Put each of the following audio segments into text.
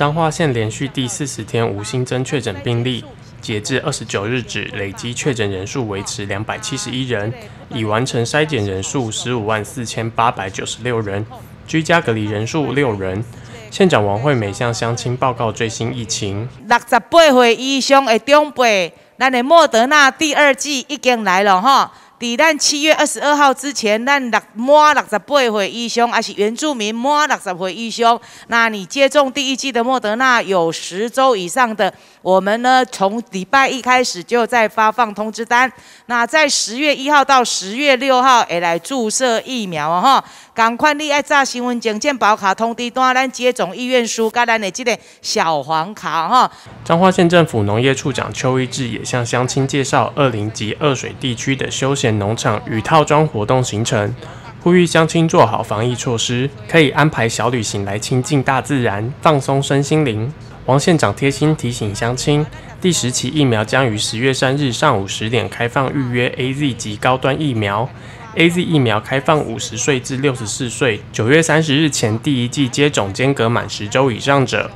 彰化县连续第四十天无新增确诊病例，截至二十九日止，累积确诊人数维持两百七十一人，已完成筛检人数十五万四千八百九十六人，居家隔离人数六人。县长王惠美向乡亲报告最新疫情：六十八岁以上的长辈，咱的莫德纳第二季已经来了哈。伫咱七月二十二号之前，咱六满六十八岁以上，还是原住民满六十岁以上，那你接种第一剂的莫德纳有十周以上的，我们呢从礼拜一开始就在发放通知单。那在十月一号到十月六号，会来注射疫苗啊哈。赶快你爱炸新闻证件保卡通知单，咱接种意愿书，甲咱的这个小黄卡哈。彰化县政府农业处长邱一志也向乡亲介绍二林及二水地区的休闲农场与套装活动行程，呼吁乡亲做好防疫措施，可以安排小旅行来亲近大自然，放松身心灵。王县长贴心提醒乡亲，第十期疫苗将于十月三日上午十点开放预约 A Z 及高端疫苗。A Z 疫苗开放五十岁至六十四岁，九月三十日前第一剂接种间隔满十周以上者；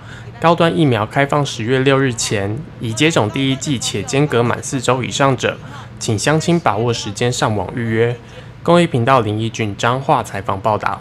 高端疫苗开放十月六日前已接种第一剂且间隔满四周以上者，请乡亲把握时间上网预约。公益频道林奕俊彰化采访报道。